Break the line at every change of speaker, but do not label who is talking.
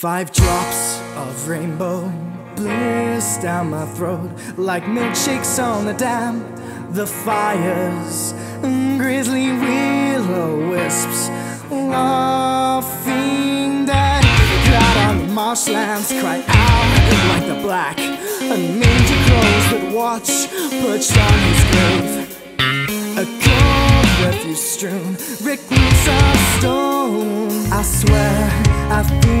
Five drops of rainbow bliss down my throat like milkshakes on the dam. The fires, grisly willow wisps, laughing dead. God on the marshlands cry out like the black, a ninja crows that watch perched on his grave. A cold refuse strewn, brick of stone. I swear I feel